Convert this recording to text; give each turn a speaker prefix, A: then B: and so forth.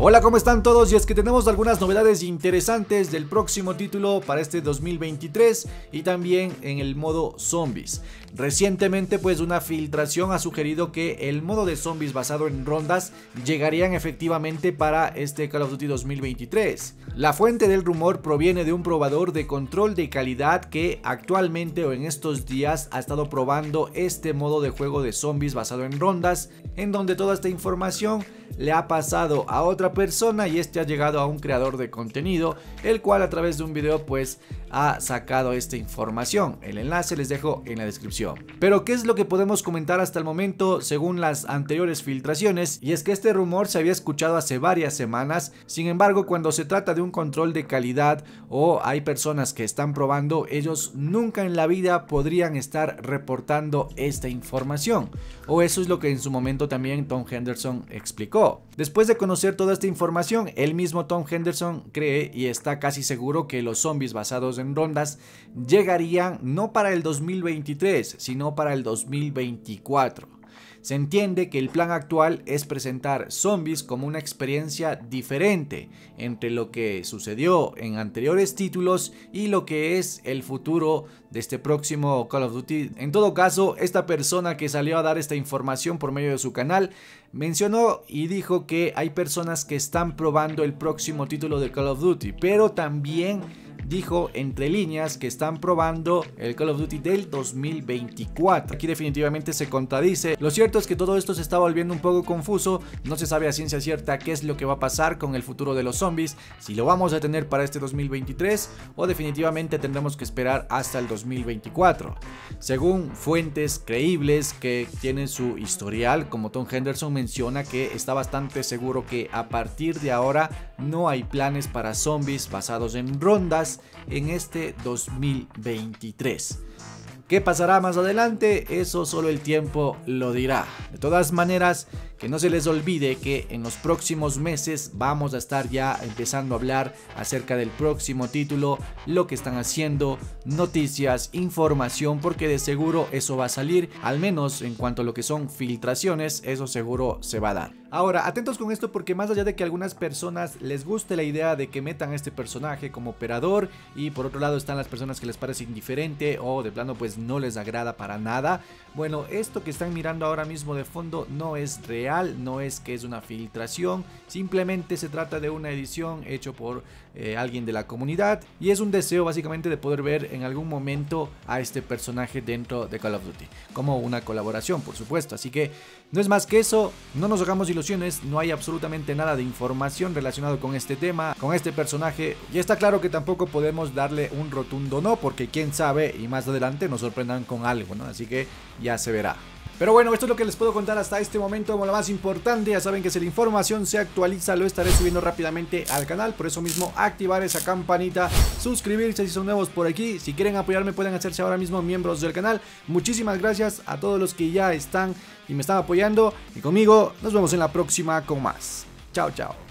A: Hola, ¿cómo están todos? Y es que tenemos algunas novedades interesantes del próximo título para este 2023 y también en el modo zombies. Recientemente pues una filtración ha sugerido que el modo de zombies basado en rondas llegarían efectivamente para este Call of Duty 2023. La fuente del rumor proviene de un probador de control de calidad que actualmente o en estos días ha estado probando este modo de juego de zombies basado en rondas en donde toda esta información le ha pasado a otra persona y este ha llegado a un creador de contenido, el cual a través de un video pues ha sacado esta información. El enlace les dejo en la descripción. Pero ¿qué es lo que podemos comentar hasta el momento según las anteriores filtraciones? Y es que este rumor se había escuchado hace varias semanas, sin embargo cuando se trata de un control de calidad o hay personas que están probando, ellos nunca en la vida podrían estar reportando esta información. O eso es lo que en su momento también Tom Henderson explicó. Después de conocer toda esta información, el mismo Tom Henderson cree y está casi seguro que los zombies basados en rondas llegarían no para el 2023, sino para el 2024. Se entiende que el plan actual es presentar zombies como una experiencia diferente entre lo que sucedió en anteriores títulos y lo que es el futuro de este próximo Call of Duty. En todo caso, esta persona que salió a dar esta información por medio de su canal mencionó y dijo que hay personas que están probando el próximo título de Call of Duty, pero también dijo entre líneas que están probando el Call of Duty del 2024. Aquí definitivamente se contradice. Lo cierto es que todo esto se está volviendo un poco confuso, no se sabe a ciencia cierta qué es lo que va a pasar con el futuro de los zombies, si lo vamos a tener para este 2023 o definitivamente tendremos que esperar hasta el 2024. Según fuentes creíbles que tienen su historial, como Tom Henderson menciona que está bastante seguro que a partir de ahora no hay planes para zombies basados en rondas en este 2023. ¿Qué pasará más adelante? Eso solo el tiempo lo dirá. De todas maneras, que no se les olvide que en los próximos meses vamos a estar ya empezando a hablar acerca del próximo título, lo que están haciendo, noticias, información, porque de seguro eso va a salir, al menos en cuanto a lo que son filtraciones, eso seguro se va a dar. Ahora, atentos con esto porque más allá de que a algunas personas les guste la idea de que metan a este personaje como operador y por otro lado están las personas que les parece indiferente o de plano pues no les agrada para nada, bueno, esto que están mirando ahora mismo de fondo no es real, no es que es una filtración, simplemente se trata de una edición hecho por eh, alguien de la comunidad y es un deseo básicamente de poder ver en algún momento a este personaje dentro de Call of Duty, como una colaboración por supuesto, así que no es más que eso, no nos hagamos ilusiones, no hay absolutamente nada de información relacionado con este tema, con este personaje, y está claro que tampoco podemos darle un rotundo no, porque quién sabe y más adelante nos sorprendan con algo, ¿no? Así que ya se verá. Pero bueno, esto es lo que les puedo contar hasta este momento más importante. Ya saben que si la información se actualiza lo estaré subiendo rápidamente al canal. Por eso mismo activar esa campanita, suscribirse si son nuevos por aquí. Si quieren apoyarme pueden hacerse ahora mismo miembros del canal. Muchísimas gracias a todos los que ya están y me están apoyando. Y conmigo nos vemos en la próxima con más. Chao, chao.